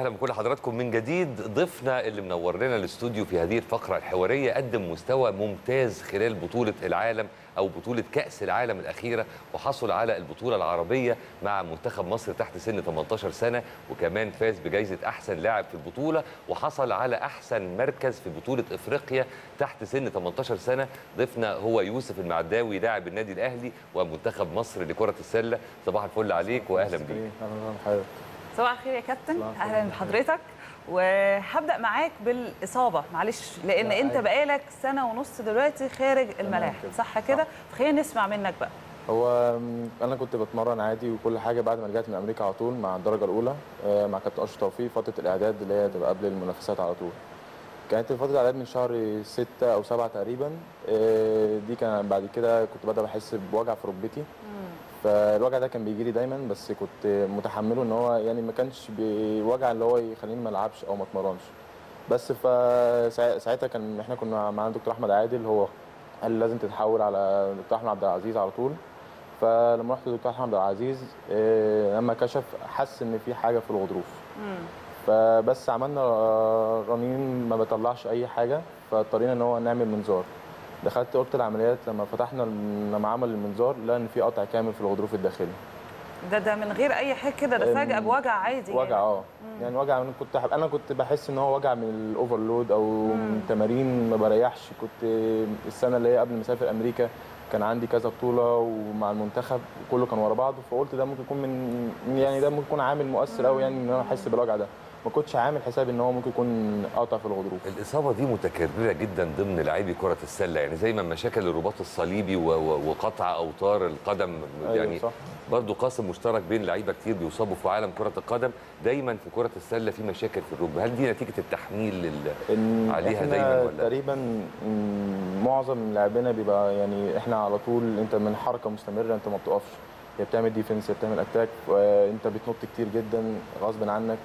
أهلا بكل حضراتكم. من جديد ضيفنا اللي منور لنا الاستوديو في هذه الفقرة الحوارية قدم مستوى ممتاز خلال بطولة العالم أو بطولة كأس العالم الأخيرة وحصل على البطولة العربية مع منتخب مصر تحت سن 18 سنة وكمان فاز بجائزه أحسن لاعب في البطولة وحصل على أحسن مركز في بطولة إفريقيا تحت سن 18 سنة. ضيفنا هو يوسف المعداوي لاعب النادي الأهلي ومنتخب مصر لكرة السلة. صباح الفل عليك وأهلا بيك. صباح الخير يا كابتن. أهلا بحضرتك وهبدأ معاك بالإصابة معلش لأن لا، أنت. بقالك سنة ونص دلوقتي خارج الملاعب. صح كده. خلينا نسمع منك بقى هو أنا كنت بتمرن عادي وكل حاجة بعد ما رجعت من أمريكا على طول مع الدرجة الأولى مع كابتن اشرف توفيق فترة الإعداد اللي هي تبقى قبل المنافسات على طول كانت فترة الإعداد من شهر ستة أو سبعة تقريبا آه، دي كان بعد كده كنت بدأ بحس بوجع في ركبتي فالوجع ده كان بيجي لي دايما بس كنت متحمله إن هو يعني ما كانش بوجع اللي هو يخليني ما ألعبش أو ما أتمرنش. بس فساعتها كان إحنا كنا معانا دكتور أحمد عادل هو قال لازم تتحول على دكتور أحمد عبد العزيز على طول. فلما رحت لدكتور أحمد عبد العزيز آه، لما كشف حس إن في حاجة في الغضروف. فبس عملنا رنين ما بطلعش أي حاجة فاضطرينا إن هو نعمل منظار. دخلت أوضة العمليات لما فتحنا لما عمل المنظار لقى إن في قطع كامل في الغضروف الداخلي. ده ده من غير أي حاجة كده ده فجأة بوجع عادي وجع آه. يعني وجع أنا كنت حب... أنا كنت بحس إن هو وجع من الأوفرلود أو من تمارين ما بريحش. كنت السنة اللي هي قبل ما أسافر أمريكا كان عندي كذا بطولة ومع المنتخب وكله كان ورا بعضه فقلت ده ممكن يكون من يعني ده ممكن يكون عامل مؤثر قوي يعني إن أنا أحس بالوجع ده. ما كنتش عامل حساب إن هو ممكن يكون قطع في الغضروف الإصابة دي متكررة جدا ضمن لاعبي كرة السلة يعني زي ما مشاكل الرباط الصليبي وقطع أوتار القدم أيوة يعني صح. برضو قاسم مشترك بين لعيبة كتير بيصابوا في عالم كرة القدم دايما في كرة السلة في مشاكل في الركبة هل دي نتيجة التحميل عليها دايما ولا؟ تقريبا معظم لاعبينا بيبقى يعني إحنا على طول أنت من حركة مستمرة أنت ما بتقفش يا بتعمل defense يا بتعمل attack أنت بتنط كتير جدا غصب عنك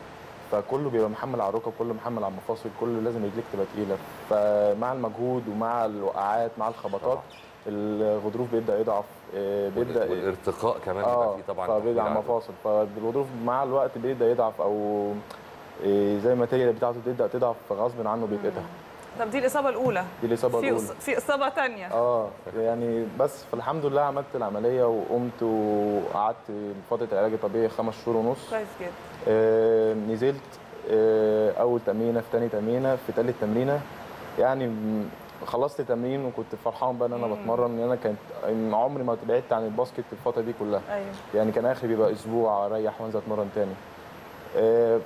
فكله بيبقى محمل على الركب كله محمل على المفاصل كله لازم رجليك تبقى تقيلة. فمع المجهود ومع الوقعات مع الخبطات الغضروف بيبدأ يضعف آه، بيبدأ والارتقاء كمان بيبقى آه فيه طبعا تحميل على. المفاصل فالغضروف مع الوقت بيبدأ يضعف أو إيه، زي ما ال material بتاعته تبدأ تضعف فغصب عنه بيتقطع. طب دي الإصابة الأولى. دي الإصابة في الأولى. في إصابة ثانية آه يعني بس فالحمد لله عملت العملية وقمت وقعدت فترة العلاج الطبيعي خمس شهور ونص. كويس جدا. آه نزلت آه أول تمرينة في تاني تمرينة في تالت تمرينة. يعني خلصت تمرين وكنت فرحان بقى إن أنا بتمرن ان أنا كانت عمري ما بعدت عن الباسكت الفترة دي كلها. أيوه. يعني كان آخري بيبقى أسبوع أريح وأنزل أتمرن تاني.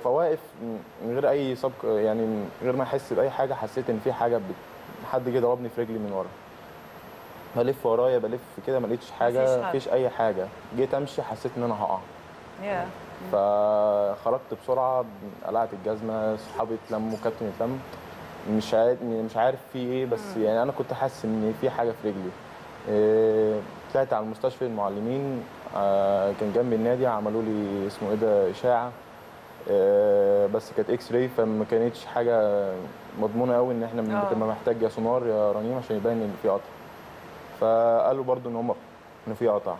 فواقف من غير أي سبق يعني من غير ما أحس بأي حاجة حسيت إن في حاجة بت... حد جه ضربني في رجلي من ورا. بلف ورايا بلف كده ما لقيتش حاجة. مفيش أي حاجة. جيت أمشي حسيت إن أنا هقع. يا فخرجت بسرعة قلعت الجزمة اصحابي اتلموا كابتن اتلم. مش عارف مش عارف في إيه بس يعني أنا كنت حاسس إن في حاجة في رجلي. آه، طلعت على المستشفى المعلمين آه، كان جنب النادي عملوا لي اسمه إيه ده إشاعة. آه، بس كانت X-ray فما كانتش حاجة مضمونة قوي إن إحنا آه. بتبقى محتاج يا سونار يا رنين عشان يبين إن في قطع فقالوا برضو إن هم إن في قطع آه،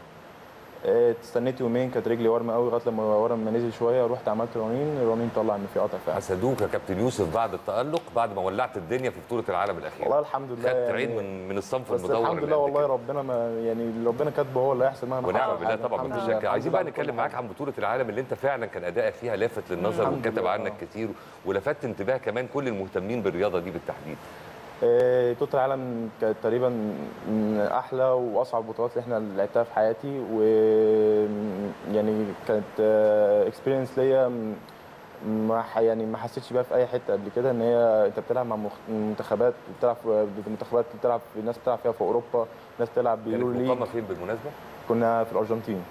استنيت يومين كانت رجلي ورمة قوي لغاية لما ورم ما نزل شوية رحت عملت رنين الرنين طلع إن في قطع فعلا حسدوك يا كابتن يوسف بعد التألق بعد ما ولعت الدنيا في بطولة العالم الأخيرة والله الحمد لله خدت يعني عين من من الصنف بس المدور الحمد لله والله. ربنا ما يعني اللي ربنا كاتبه هو اللي هيحصل مهما ونعم. بالله طبعا مفيش شك عايزين بقى نتكلم معاك. عن بطولة العالم اللي أنت فعلا كان ادائك فيها لافت للنظر لله، عنك آه. كتير ولفت انتباه كمان كل المهتمين بالرياضة دي بالتحديد آه، بطولة العالم كانت تقريبا من أحلى وأصعب البطولات اللي إحنا لعبتها في حياتي و يعني كانت اكسبيرينس ليا م- ما يعني ما حسيتش بيها في أي حتة قبل كده إن هي أنت بتلعب مع منتخبات بتلعب في منتخبات بتلعب في ناس بتلعب فيها في أوروبا ناس بتلعب ب EuroLeague مقامة فين بالمناسبة؟ كنا في الأرجنتين.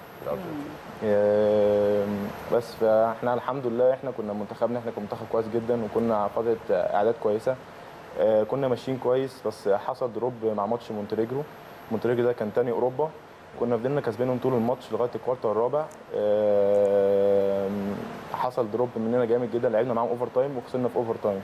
آم، بس فإحنا الحمد لله إحنا كنا منتخبنا إحنا كنا منتخب كويس جدا وكنا فتره إعداد كويسة آه، كنا ماشيين كويس بس حصل drop مع ماتش مونتينيجرو. مونتينيجرو ده كان تاني أوروبا. كنا فضلنا كسبانهم طول الماتش لغاية ال quarter الرابع. آم، حصل drop مننا جامد جدا. لعبنا معاهم overtime وخسرنا في overtime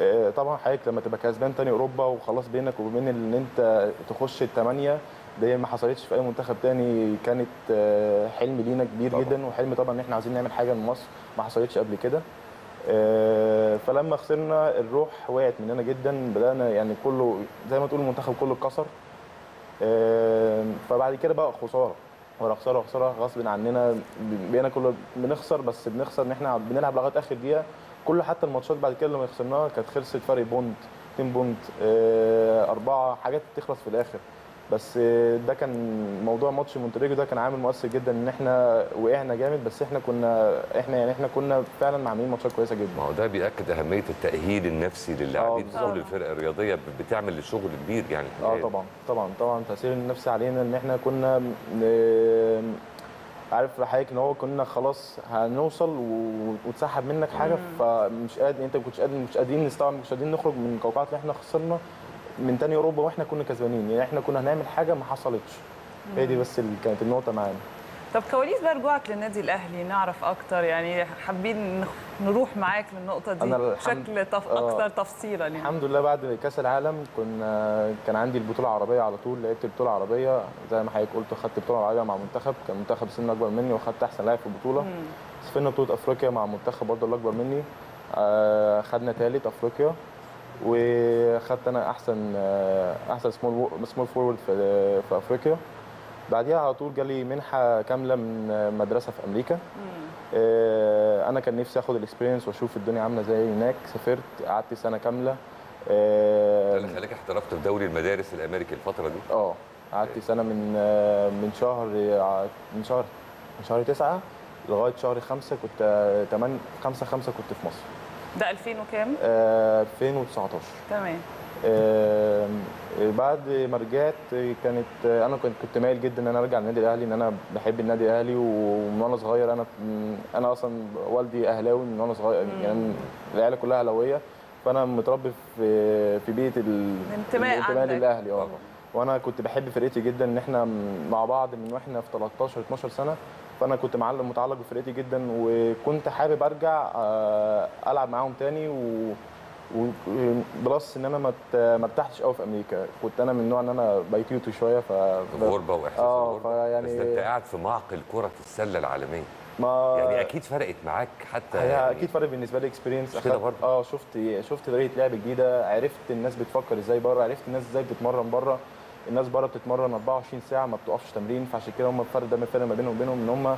آه، طبعا حضرتك لما تبقى كسبان تاني أوروبا وخلاص بينك وبين إن أنت تخش الثمانيه دي ما حصلتش في أي منتخب تاني. كانت آه، حلم لينا كبير طبعا. جدا وحلم طبعا إن إحنا عايزين نعمل حاجة لمصر. ما حصلتش قبل كده. آه، فلما خسرنا الروح وقعت مننا جدا بدأنا يعني كله زي ما تقول المنتخب كله اتكسر. آه، فبعد كده بقى خسارة ورا خسارة خسارة غصب عننا بقينا كله بنخسر بس بنخسر إن إحنا بنلعب لغاية آخر دقيقة. كل حتى الماتشات بعد كده لما خسرناها كانت خلصت فرق point 2 point آه، أربعة حاجات تخلص في الآخر. بس آه، ده كان موضوع ماتش مونتريجو ده كان عامل مؤثر جدا إن إحنا وقعنا جامد بس إحنا كنا إحنا يعني إحنا كنا فعلا عاملين ماتشات كويسة جدا. ما هو ده بيأكد أهمية التأهيل النفسي للاعبين في بالظبط. كل الفرق الرياضية بتعمل شغل كبير يعني آه طبعا طبعا طبعا تأثير النفسي علينا إن إحنا كنا عارف حضرتك إن هو كنا خلاص هنوصل وتسحب منك حاجة فمش قادر أنت ما كنتش قادر مش قادرين نستوعب مش قادرين نخرج من القوقعات اللي إحنا خسرنا. من تاني أوروبا وإحنا كنا كسبانين. يعني إحنا كنا هنعمل حاجة ما حصلتش. هي دي بس اللي كانت النقطة معانا. طب كواليس بقى رجوعك للنادي الأهلي نعرف أكتر. يعني حابين نروح معاك للنقطة دي بشكل تف... آه. أكتر تفصيلا يعني. الحمد لله بعد كأس العالم كنا كان عندي البطولة العربية على طول لعبت البطولة العربية. زي ما حضرتك قلت خدت البطولة العربية مع منتخب. كان منتخب سن أكبر مني وخدت أحسن لاعب في البطولة. سافرنا بطولة أفريقيا مع منتخب برضه اللي أكبر مني. آه، خدنا ثالث أفريقيا. وخدت أنا أحسن أحسن small small forward في في أفريقيا. بعديها على طول جالي منحة كاملة من مدرسة في أمريكا. مم. أنا كان نفسي آخد ال experience وأشوف الدنيا عاملة إزاي هناك. سافرت قعدت سنة كاملة. ده آه اللي خلاك احترفت في دوري المدارس الأمريكي الفترة دي. آه، قعدت سنة من من شهر من شهر من شهر تسعة لغاية شهر خمسة كنت آه، تمن خمسة خمسة كنت في مصر. ده 2000 وكام؟ آه، 2019 تمام. آه، بعد ما رجعت كانت آه، أنا كنت كنت مايل جدا إن أنا أرجع النادي الأهلي إن أنا بحب النادي الأهلي ومن وأنا صغير أنا أنا أصلا والدي أهلاوي من وأنا صغير يعني العيلة كلها أهلاوية فأنا متربي في في بيئه ال- الانتماء الانتماء. للأهلي آه. وأنا كنت بحب فرقتي جدا إن إحنا مع بعض من وإحنا في 13 12 سنة فأنا كنت معلم متعلق بفرقتي جدا وكنت حابب أرجع آه، ألعب معاهم تاني و وبلس إن أنا ما ما ارتحتش قوي في أمريكا. كنت أنا من النوع إن أنا بيتيوتو شوية ف غربه وإحساس آه فيعني بس أنت قاعد في معقل كرة السلة العالمية. ما يعني أكيد فرقت معاك حتى هي يعني أكيد فرق بالنسبة لي experience كده برضه؟ آه شفت شفت طريقه لعب جديدة عرفت الناس بتفكر إزاي بره عرفت الناس إزاي بتتمرن بره. الناس بره بتتمرن 24 ساعة ما بتقفش تمرين فعشان كده هم الفرق ده الفرق ما بينهم وبينهم إن هم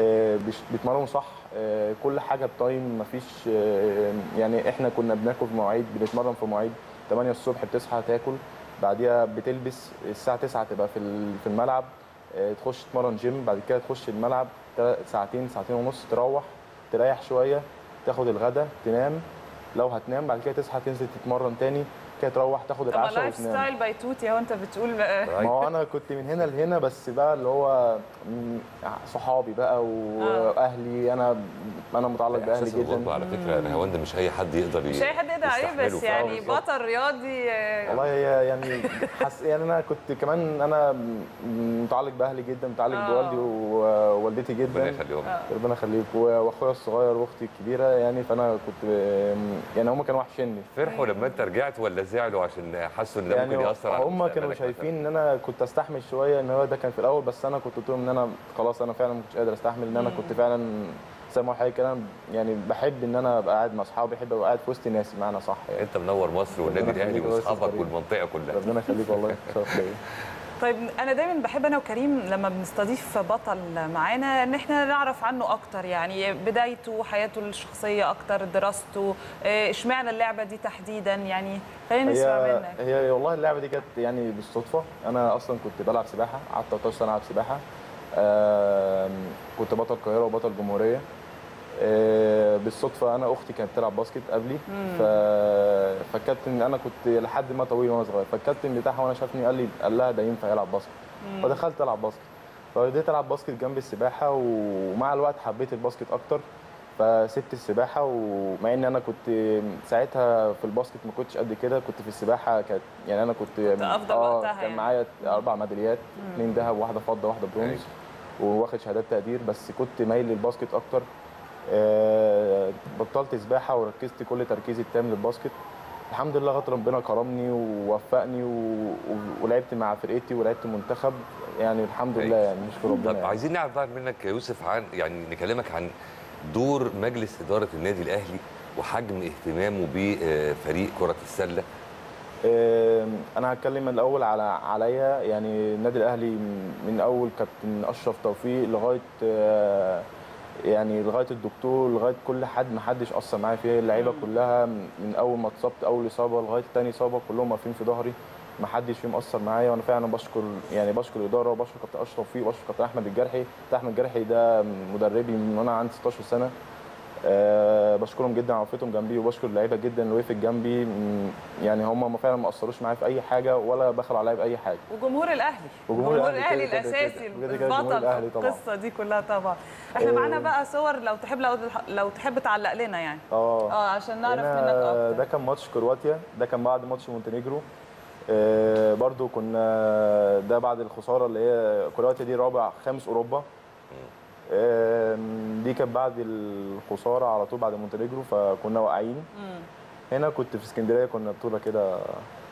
آه، بيتمرنوا صح آه، كل حاجة ب time مفيش آه، يعني إحنا كنا بناكل في مواعيد بنتمرن في مواعيد 8 الصبح بتصحى تاكل بعديها بتلبس الساعة 9 تبقى في في الملعب تخش تتمرن جيم بعد كده تخش الملعب ساعتين ساعتين ونص تروح تريح شوية تاخد الغدا تنام لو هتنام بعد كده تصحى تنزل تتمرن تاني كده تروح تاخد طب العشاء لايف وتنام ستايل بيتوتي اهو أنت بتقول بقى. ما هو أنا كنت من هنا لهنا بس بقى اللي هو صحابي بقى واهلي أنا أنا متعلق بأهلي جدا. على فكرة أنا هوند مش أي حد يقدر مش أي حد يقدر عليه بس. يعني. بطل رياضي آه، والله هي يعني حس يعني أنا كنت كمان أنا متعلق بأهلي جدا متعلق آه. بوالدي ووالدتي ربنا جدا. يخليهم. ربنا يخليك. وأخويا الصغير وأختي الكبيرة يعني فأنا كنت يعني هم كانوا وحشني فرحوا لما أنت رجعت ولا زعلوا عشان حسوا إن ده يعني ممكن يأثر على هم كانوا شايفين إن أنا كنت أستحمل شوية إن هو ده كان في الأول بس أنا كنت قلت لهم إن أنا خلاص أنا فعلا ما كنتش قادر أستحمل إن أنا كنت فعلا زي ما حضرتك كده يعني بحب إن أنا أبقى قاعد مع أصحابي بحب أبقى قاعد في وسط ناس بمعنى صح. يعني أنت منور مصر والنادي الأهلي وأصحابك. والمنطقة كلها ربنا يخليك والله شرف ليا طيب أنا دايما بحب أنا وكريم لما بنستضيف بطل معانا إن إحنا نعرف عنه أكتر يعني بدايته حياته الشخصية أكتر دراسته آه، إشمعنى اللعبة دي تحديدا؟ يعني خلينا نسمع منك. هي والله اللعبة دي كانت يعني بالصدفة. أنا أصلا كنت بلعب سباحة قعدت 13 سنة ألعب سباحة. كنت بطل القاهره وبطل جمهورية. بالصدفة أنا أختي كانت بتلعب basket قبلي. ف... فالكابتن أنا كنت لحد ما طويل وأنا صغير. فالكابتن بتاعها وأنا شافني قال لي قال لها ده ينفع يلعب basket. فدخلت ألعب basket. فبديت ألعب basket جنب السباحة ومع الوقت حبيت ال basket أكتر. فسبت السباحة ومع إن أنا كنت ساعتها في ال basket ما كنتش قد كده كنت في السباحة كانت يعني أنا كنت أفضل وقتها كان يعني. معايا أربع ميداليات اثنين ذهب واحدة فضة واحدة برونز وواخد شهادات تقدير. بس كنت مايل للباسكت أكتر. آه، بطلت سباحة وركزت كل تركيزي التام للباسكت. الحمد لله غطى ربنا كرمني ووفقني و... ولعبت مع فرقتي ولعبت منتخب. يعني الحمد لله يعني نشكر ربنا طب يعني. عايزين نعرف بقى منك يا يوسف عن يعني نكلمك عن دور مجلس إدارة النادي الأهلي وحجم اهتمامه بفريق كرة السلة. أنا هتكلم الأول على عليا. يعني النادي الأهلي من أول كابتن أشرف توفيق لغاية آه، يعني لغاية الدكتور لغاية كل حد ما حدش أثر معايا فيه اللعيبة كلها من أول ما اتصبت أول إصابة لغاية تاني إصابة كلهم واقفين في ظهري ما حدش فيهم أثر معايا وأنا فعلا بشكر يعني بشكر الإدارة وبشكر كابتن أشرف توفيق وبشكر كابتن أحمد الجرحي. كابتن أحمد الجرحي ده مدربي من وأنا عندي 16 سنة. أه بشكرهم جدا على وقفتهم جنبي وبشكر اللعيبة جدا اللي وقفت جنبي. يعني هم ما فعلا ما أثروش معايا في أي حاجة ولا بخلوا عليا بأي حاجة. وجمهور الأهلي. وجمهور جمهور الأهلي الأهلي كده الأساسي. البطل الأهلي. القصة دي كلها طبعا. إحنا. معانا بقى صور لو تحب لو, لو تحب تعلق لنا يعني. آه. آه عشان نعرف منك أكتر. ده كان ماتش كرواتيا ده كان بعد ماتش مونتينيجرو آه برضو كنا ده بعد الخسارة اللي هي كرواتيا دي رابع خامس أوروبا. دي كانت بعد الخسارة على طول بعد مونتينيجرو فكنا واقعين. هنا كنت في اسكندرية كنا بطولة كده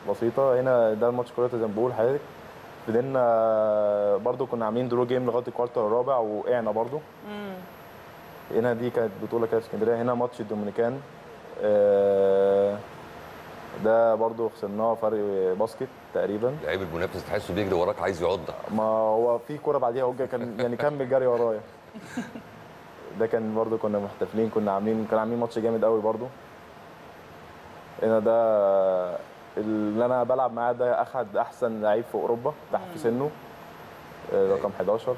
بسيطة. هنا ده الماتش كرواتيا زي ما بقول لحضرتك فضلنا برضو كنا عاملين draw game لغاية ال quarter الرابع وقعنا برضو. مم. هنا دي كانت بطولة كده في اسكندرية. هنا ماتش الدومينيكان. آه، ده برضو خسرناه فرق basket تقريبا. لعيب المنافس تحسه بيجري وراك عايز يعضك ما هو في كورة بعديها هو كان يعني كمل جري ورايا. ده كان برضو كنا محتفلين كنا عاملين كنا عاملين ماتش جامد قوي برضو هنا ده اللي أنا بلعب معاه ده أخد أحسن لعيب في أوروبا تحت في سنه. آه، رقم 11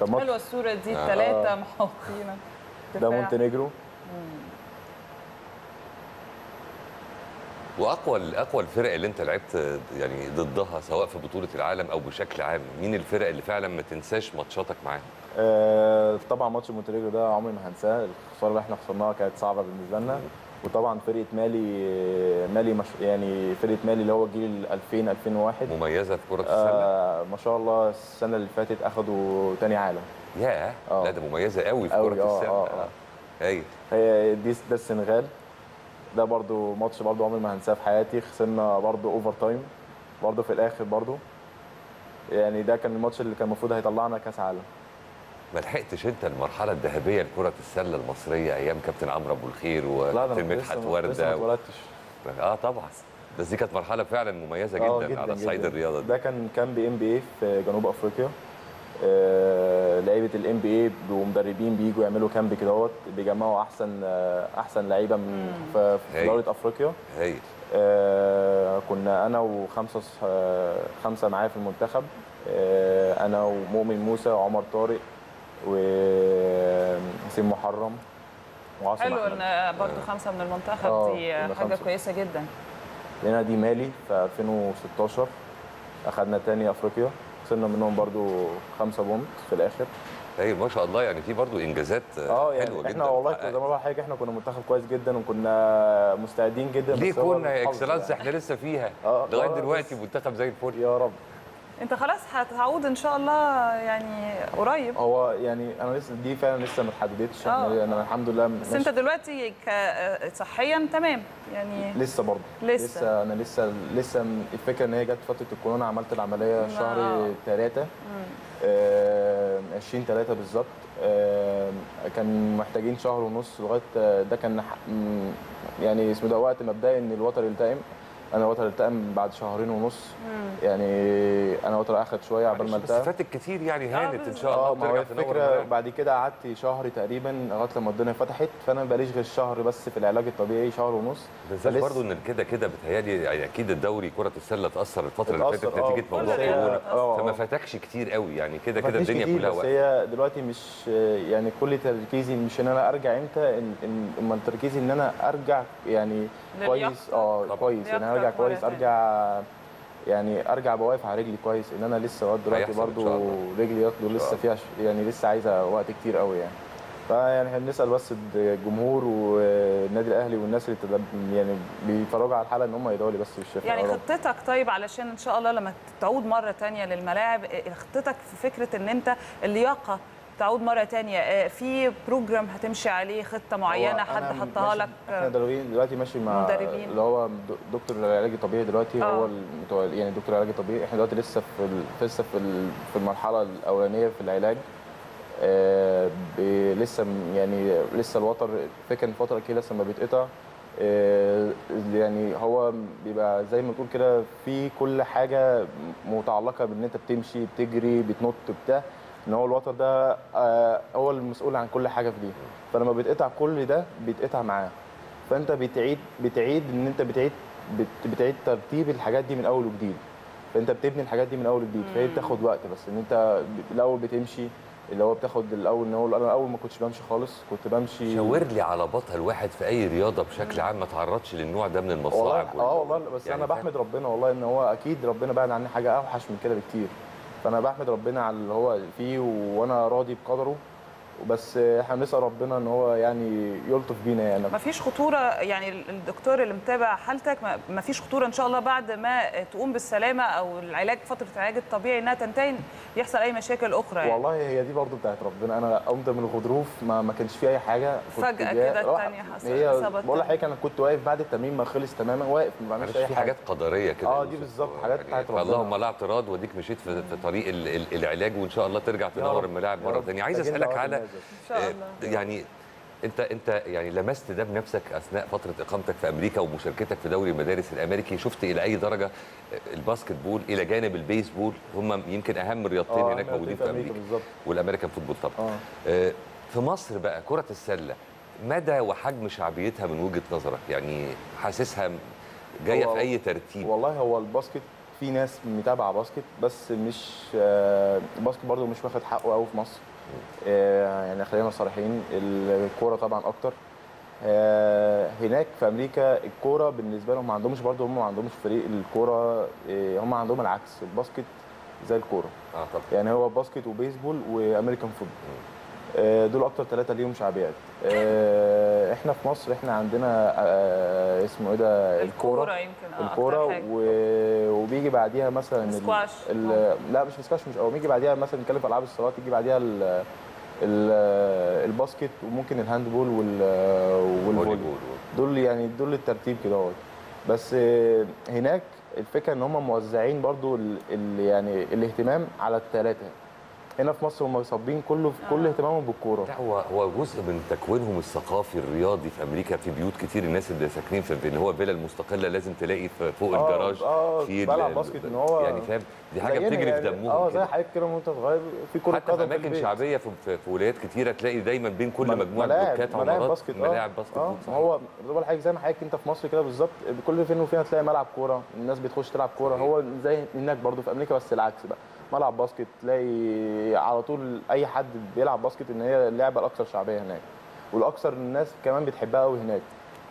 كان ماتش حلوة الصورة دي آه. الثلاثه محوطينك ده. مونتينيجرو وأقوى أقوى الفرق اللي أنت لعبت يعني ضدها سواء في بطولة العالم أو بشكل عام مين الفرق اللي فعلا ما تنساش ماتشاتك معاها آه، طبعا ماتش مونتينيجرو ده عمري ما هنساه الخسارة اللي إحنا خسرناها كانت صعبة بالنسبة لنا. وطبعا فرقة مالي مالي مش يعني فرقة مالي اللي هو جيل 2000 2001 مميزة في كرة السلة؟ آه ما شاء الله السنة اللي فاتت أخدوا تاني عالم. ياه! آه. لا ده مميزة قوي في كرة آه، السلة. آه، آه. أيوه. هي دي ده السنغال. ده برضو ماتش برضو عمري ما هنساه في حياتي. خسرنا برضو overtime برضو في الآخر برضو. يعني ده كان الماتش اللي كان المفروض هيطلعنا كأس عالم. ما لحقتش أنت المرحلة الذهبية لكرة السلة المصرية أيام كابتن عمرو أبو الخير لا وكابتن مدحت ما- لسه ما وردة اتولدتش. آه طبعا. بس دي كانت مرحلة فعلا مميزة آه، جدا, على صعيد جداً. الرياضة دي. ده كان camp NBA في جنوب أفريقيا. لعيبة ال NBA ومدربين بيجوا يعملوا camp كده اهوت بيجمعوا أحسن آه، أحسن لعيبة من في. دولة أفريقيا. هايل. آه، كنا أنا وخمسة آه، خمسة معايا في المنتخب آه، أنا ومؤمن موسى وعمر طارق وحسين محرم وعاصم حلو إن برضو خمسة من المنتخب آه، دي حاجة خمسة. كويسة جدا. لقينا دي مالي في 2016 أخدنا تاني أفريقيا. خسرنا منهم برضو خمسة بونت في الآخر هايل ما شاء الله يعني في برضو إنجازات آه يعني حلوة جدا إحنا والله. زي ما بقول حاجة إحنا كنا منتخب كويس جدا وكنا مستعدين جدا ليه كنا يا اكسلانس يعني. إحنا لسه فيها آه، لغاية آه، دلوقتي منتخب زي الفل يا رب انت خلاص هتعود ان شاء الله يعني قريب. هو يعني أنا لسه دي فعلا لسه ما اتحددتش. آه. إحنا أنا الحمد لله بس انت دلوقتي صحيا تمام يعني لسه برضه. لسه. لسه أنا لسه لسه الفكرة إن هي جت فترة الكورونا عملت العملية. شهر 3 20 3 بالظبط. آه، كان محتاجين شهر ونص لغاية آه، ده كان يعني اسمه ده وقت مبدئي إن الوتر يلتئم أنا الوتر التئم بعد شهرين ونص يعني أنا الوتر اخد شوية عبال ما بس التئم فاتت كتير يعني آه، هانت ان. شاء الله آه ما هو الفكرة. بعد كده قعدت شهر تقريبا لغايه لما الدنيا فتحت فانا ماليش غير شهر بس في العلاج الطبيعي شهر ونص بالذات برضه ان كده كده بتهيألي يعني أكيد الدوري كره السله اتاثر الفترة اللي فاتت آه، نتيجه موضوع كورونا آه فما آه. فاتكش كتير قوي يعني كده ما كده الدنيا كلها بس هي دلوقتي مش يعني كل تركيزي مش ان أنا ارجع إمتى إن- إن اما تركيزي ان أنا ارجع يعني كويس. آه. كويس يعني أرجع لياقتك مرة كويس تانية. أرجع يعني أرجع بواقف على رجلي كويس إن أنا لسه لغاية دلوقتي برضو الله. رجلي شاء لسه. فيها يعني لسه عايزة وقت كتير قوي يعني فيعني إحنا بنسأل بس الجمهور والنادي الأهلي والناس اللي تدب- يعني بيتفرجوا على الحلقة إن هم يدعوا لي بس بالشفاء يعني. خطتك طيب علشان إن شاء الله لما تعود مرة تانية للملاعب إيه خطتك في فكرة إن أنت اللياقة تعود مرة تانية آه، في بروجرام هتمشي عليه خطة معينة حد حطها لك إحنا دلوقتي دلوقتي ماشي مع مدربين. اللي هو دكتور العلاج الطبيعي دلوقتي آه. هو المتو... يعني دكتور العلاج الطبيعي إحنا دلوقتي لسه في. لسه في. في المرحلة الأولانية في العلاج آه، لسه يعني لسه الوتر فكره الفترة الأخيرة لسه ما بيتقطع آه، يعني هو بيبقى زي ما تقول كده في كل حاجة متعلقة بإن أنت بتمشي بتجري بتنط بتاع إن هو الوتر ده آه، هو المسؤول عن كل حاجة في دي. فلما بيتقطع كل ده بيتقطع معاه. فأنت بتعيد بتعيد إن أنت بتعيد بت- بتعيد ترتيب الحاجات دي من أول وجديد. فأنت بتبني الحاجات دي من أول وجديد. فهي بتاخد وقت بس. إن أنت الأول بتمشي اللي هو بتاخد الأول إن هو أنا الأول ما كنتش بمشي خالص كنت بمشي شاور لي على بطل واحد في أي رياضة بشكل عام ما تعرضش للنوع ده من والله المصاعب آه والله. بس يعني أنا؟ بحمد ربنا والله إن هو أكيد ربنا بعد عني حاجة أوحش من كده بكتير. فانا بحمد ربنا على اللي هو فيه وأنا راضي بقدره. بس إحنا بنسأل ربنا إن هو يعني يلطف بينا يعني ما فيش خطورة يعني الدكتور اللي متابع حالتك ما- ما فيش خطورة إن شاء الله بعد ما تقوم بالسلامة أو العلاج فترة العلاج الطبيعي إنها تنتهي يحصل أي مشاكل أخرى يعني. والله هي دي برضو بتاعت ربنا أنا قمت من الغضروف ما, ما كانش في أي حاجة جاي- كده راح- التانية حصل هي بقول. لحضرتك أنا كنت واقف بعد التمرين ما خلص تماما واقف ما بعملش أي في حاجة حاجات قدرية كده يا دي. بالظبط حاجات يعني بتاعت ربنا. فاللهم لا اعتراض وديك مشيت في, في طريق ال- ال- العلاج وإن شاء الله ترجع تنور. الملاعب مرة. ثانية عايز أسألك على آه، يعني أنت أنت يعني لمست ده بنفسك أثناء فترة إقامتك في أمريكا ومشاركتك في دوري المدارس الأمريكي؟ شفت إلى أي درجة ال basketball إلى جانب البيسبول؟ هم يمكن أهم رياضتين آه، هناك موجودين في أمريكا أمريكا بالظبط. وال American football طبعا. آه. آه، في مصر بقى كرة السلة مدى وحجم شعبيتها من وجهة نظرك؟ يعني حاسسها جاية في أي ترتيب؟ والله هو ال basket في ناس متابعة basket بس مش آه، ال basket برضه مش واخد حقه قوي في مصر. آه، يعني خلينا صريحين الكورة طبعا أكتر. آه، هناك في أمريكا الكورة بالنسبة لهم ما عندهمش برضه هم ما عندهمش فريق الكورة آه، هم عندهم العكس ال basket زي الكورة. آه طبعا. يعني هو basketball وbaseball وAmerican football. آه، دول أكتر ثلاثة ليهم شعبيات. آه، إحنا في مصر إحنا عندنا آه، اسمه إيه ده الكورة. يمكن آه الكورة وبيجي بعديها مثلا. ال- لا مش السكواش مش أو بيجي بعديها مثلا نتكلم في ألعاب الصالات يجي بعديها ال ال ال basket وممكن ال handball وال وال volley. دول يعني دول الترتيب كده أهوت. بس آه، هناك الفكرة إن هم موزعين برضو ال ال يعني الاهتمام على الثلاثه هنا في مصر هم صابين كله في كل آه. اهتمامهم بالكورة لا هو هو جزء من تكوينهم الثقافي الرياضي في أمريكا في بيوت كتير الناس اللي ساكنين في اللي هو الفيلا المستقلة لازم تلاقي في فوق آه، الجراج آه في بلعب basket إن هو يعني فاهم دي حاجة بتجري في يعني. دمهم آه زي. حضرتك كده وأنت صغير في كرة حتى في قدم في أماكن شعبية في, في, في ولايات كتيره تلاقي دايما بين كل مجموعة ملاعب- بلوكات ملاعب عمارات basket آه ملاعب basket آه ما هو بقول حاجة زي ما حضرتك أنت في مصر كده بالظبط كل فين وفين هتلاقي ملعب كورة الناس بتخش تلعب كورة. هو زي هناك برضو في أمريكا بس العكس بقى ملعب basket تلاقي على طول أي حد بيلعب basket إن هي اللعبة الأكثر شعبية هناك. والأكثر الناس كمان بتحبها قوي هناك.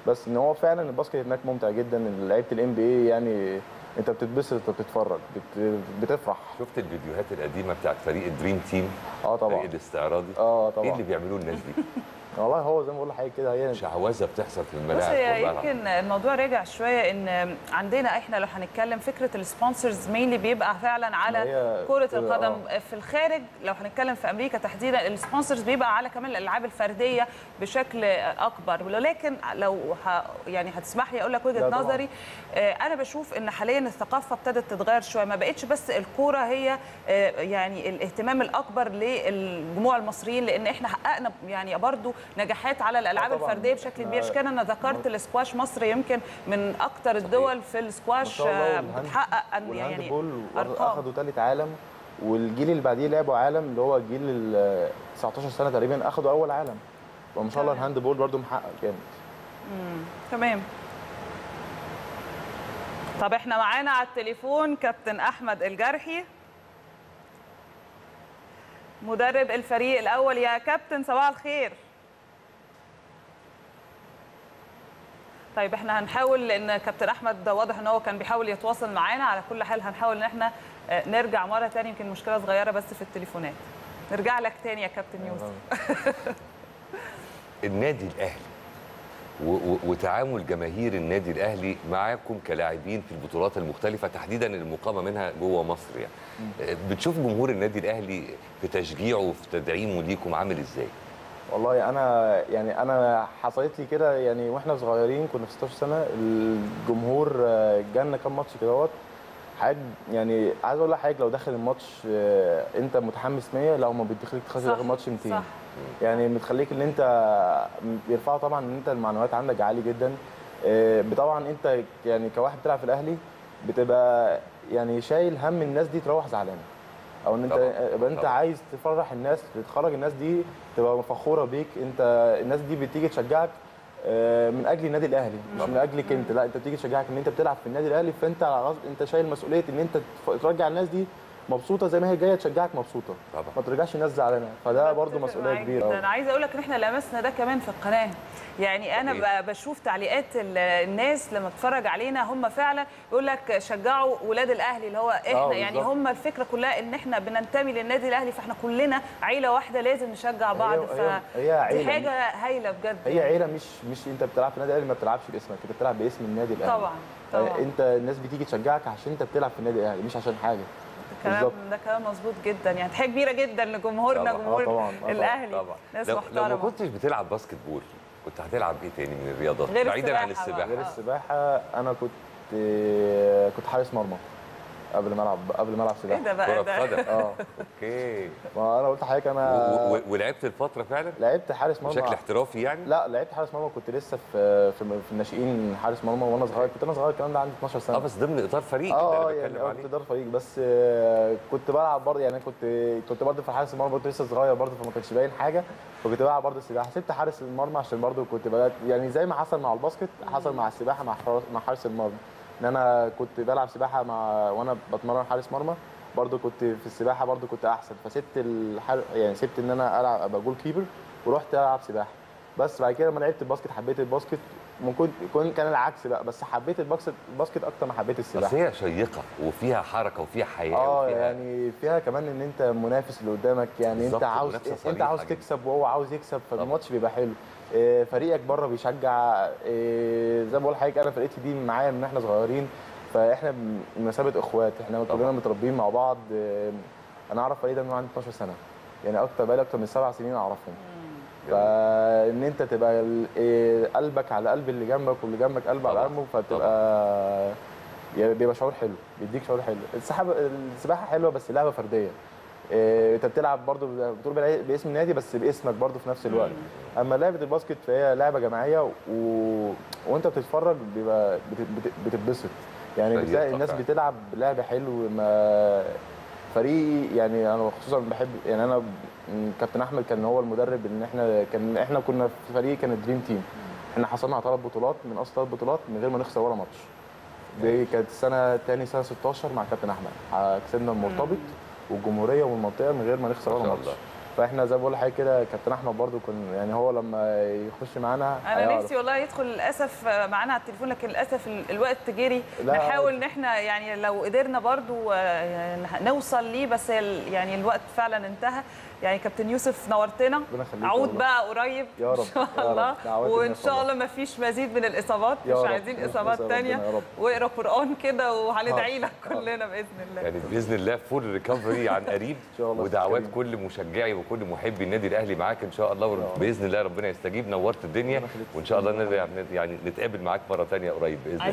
بس إن هو فعلا ال basket هناك ممتع جدا لعيبة ال NBA يعني أنت بتتبسط أنت بتتفرج بت... بتفرح. شفت الفيديوهات القديمة بتاعت فريق ال Dream Team؟ آه فريق طبعا الاستعراضي؟ آه إيه طبعا اللي بيعملوه الناس دي؟ والله هو زي ما بقول لحضرتك كده هي شعوذه بتحصل في الملاعب. والله يمكن الموضوع راجع شوية إن عندنا إحنا لو هنتكلم فكرة ال sponsors مين بيبقى فعلا على كرة كده، القدم في الخارج. لو هنتكلم في أمريكا تحديدا ال sponsors بيبقى على كمان الألعاب الفردية بشكل أكبر. ولكن لو ه يعني هتسمح لي أقول لك وجهة. نظري آه، أنا بشوف إن حاليا الثقافة ابتدت تتغير شوية. ما بقتش بس الكورة هي آه، يعني الاهتمام الأكبر للجموع المصريين لأن إحنا حققنا يعني برضو نجاحات على الألعاب آه طبعاً. الفردية بشكل كبير. إحنا- كان أنا ذكرت السكواش مصر يمكن من أكتر الدول في السكواش آه، بتحقق وال hand يعني أرقام. أخدوا ثالث عالم والجيل اللي بعديه لعبوا عالم اللي هو الجيل ال 19 سنة تقريبا أخدوا أول عالم. وما شاء الله. ال handball برده محقق جامد. تمام. طب إحنا معانا على التليفون كابتن أحمد الجرحي. مدرب الفريق الأول. يا كابتن صباح الخير. طيب إحنا هنحاول لأن كابتن أحمد واضح إن هو كان بيحاول يتواصل معانا. على كل حال هنحاول إن إحنا آه، نرجع مرة تاني يمكن مشكلة صغيرة بس في التليفونات. نرجع لك تاني يا كابتن يوسف. النادي الأهلي وتعامل جماهير النادي الأهلي معاكم كلاعبين في البطولات المختلفة تحديدا المقامه منها جوه مصر يعني. بتشوف جمهور النادي الأهلي في تشجيعه وفي تدعيمه ليكم عامل إزاي؟ والله أنا يعني أنا حصلت لي كده يعني وإحنا صغيرين كنا في 16 سنة الجمهور آه، جالنا كام ماتش كده حاجة يعني عايز أقول حاجة لو داخل الماتش آه، أنت متحمس 100 لا هم بيدخلك تخش داخل الماتش 200 صح. يعني بتخليك إن أنت بيرفعوا طبعا إن أنت المعنويات عندك عالي جدا. آه، طبعا أنت يعني كواحد بتلعب في الأهلي بتبقى يعني شايل هم الناس دي تروح زعلانه أو إن أنت يبقى أنت طبعاً. عايز تفرح الناس تخرج الناس دي تبقى فخورة بيك أنت الناس دي بتيجي تشجعك آه، من أجل النادي الأهلي مش. من أجلك أنت لا أنت بتيجي تشجعك إن أنت بتلعب في النادي الأهلي فأنت أنت شايل مسؤولية إن أنت ترجع الناس دي مبسوطة زي ما هي جاية تشجعك مبسوطة. طبعاً. ما ترجعش الناس زعلانة. فده برضو بتفق مسؤولية معاك كبيرة. جدا. أنا عايزة أقول لك إن إحنا لمسنا ده كمان في القناة. يعني أنا بشوف تعليقات ال- الناس لما بتتفرج علينا هم فعلا يقول لك شجعوا ولاد الأهلي اللي هو إحنا آه، يعني. هم الفكرة كلها إن إحنا بننتمي للنادي الأهلي فإحنا كلنا عيلة واحدة لازم نشجع بعض. هي- ف هي-. دي حاجة هايلة بجد. هي عيلة مش مش أنت بتلعب في النادي الأهلي ما بتلعبش باسمك. أنت بتلعب باسم النادي الأهلي. طبعا طبعا. انت الناس بتيجي تشجعك عشان أنت بتلعب في النادي الأهلي مش عشان حاجة. كلام بالظبط. ده كلام مظبوط جدا يعني حاجة كبيرة جدا لجمهورنا طبعاً. جمهور آه، طبعاً. آه،. الأهلي طبعا ناس لو, لو ما كنتش بتلعب basketball كنت هتلعب إيه تاني من الرياضات بعيدا عن السباحة السباحة بقى. غير آه. السباحة أنا كنت كنت حارس مرمى قبل ما العب قبل ما ألعب إيه سباحه ده بقى كرة ده؟ قدم. آه. okay. ما أنا قلت لحضرتك أنا و- ولعبت الفترة فعلا؟ لعبت حارس مرمى. بشكل احترافي يعني؟ لا لعبت حارس مرمى كنت لسه في في, في الناشئين حارس مرمى وأنا صغير. كنت أنا صغير الكلام ده عندي 12 سنة. آه بس ضمن إطار فريق آه اللي يعني آه كنت اداره فريق بس آه، كنت بلعب برضه يعني كنت كنت برضه في حارس المرمى كنت لسه صغير برضه فما كانش باين حاجة. فكنت بلعب برضه السباحه سبت حارس المرمى عشان برضه كنت بدات يعني زي ما حصل مع ال basket حصل مع السباحة مع حارس المرمى. إن أنا كنت بلعب سباحة مع وأنا بتمرن حارس مرمى برضه كنت في السباحة برضه كنت أحسن. فسبت الحر... يعني سبت إن أنا ألعب أبقى goalkeeper ورحت ألعب سباحة. بس بعد كده لما لعبت ال basket حبيت ال basket. ممكن كون كان العكس بقى بس حبيت ال basket ال basket أكتر ما حبيت السباحة. بس هي شيقة وفيها حركة وفيها حياة آه وفيها يعني فيها كمان إن أنت منافس اللي قدامك يعني أنت عاوز أنت عاوز. تكسب وهو عاوز يكسب. فالماتش بيبقى حلو. فريقك بره بيشجع إيه، زي ما بقول لحضرتك أنا فرقتي دي معايا من إحنا صغيرين فإحنا بمثابه إخوات إحنا. كلنا متربيين مع بعض إيه، أنا أعرف فريق ده من عندي 12 سنة يعني أكتر بقالي أكتر من سبع سنين أعرفهم. فإن أنت تبقى قلبك على قلب اللي جنبك واللي جنبك قلب على. قلبه فبتبقى يعني بيبقى شعور حلو بيديك شعور حلو. السحابه السباحة حلوة بس لعبة فردية. انت بتلعب برضو بتقول باسم النادي بس باسمك برضو في نفس الوقت. اما لعبة الباسكت فهي لعبة جماعية و... وانت بتتفرج بيبقى بت... بت... بتتبسط. يعني بتلاقي الناس. بتلعب لعب حلو ما فريقي يعني أنا خصوصا بحب يعني أنا كابتن احمد كان هو المدرب ان إحنا كان إحنا كنا في فريق كان dream team. إحنا حصلنا على ثلاث بطولات من أصل ثلاث بطولات من غير ما نخسر ولا ماتش. دي كانت السنة تاني سنة 16 مع كابتن أحمد. كسبنا المرتبط. والجمهورية والمنطقة من غير ما نخسر ولا ماتش. فإحنا زي ما بقول لحضرتك كده كابتن أحمد برضو كان يعني هو لما يخش معانا أنا. نفسي والله يدخل للأسف معانا على التليفون لكن للأسف ال- الوقت جري نحاول. إن إحنا يعني لو قدرنا برضو آه، نوصل ليه بس يعني الوقت فعلا انتهى يعني كابتن يوسف نورتنا ربنا يخليك عود. بقى قريب يا رب، إن شاء يا رب. الله وإن شاء. الله ما فيش مزيد من الإصابات يا مش رب. عايزين إصابات رب. وإقرأ قرآن كده وهندعي لك آه. كلنا بإذن الله يعني بإذن الله full recovery عن قريب شاء الله ودعوات. كل مشجعي وكل محبي النادي الأهلي معاك إن شاء الله. بإذن الله ربنا يستجيب نورت الدنيا. وإن شاء الله نرجع يعني نتقابل معاك مرة ثانية قريب بإذن الله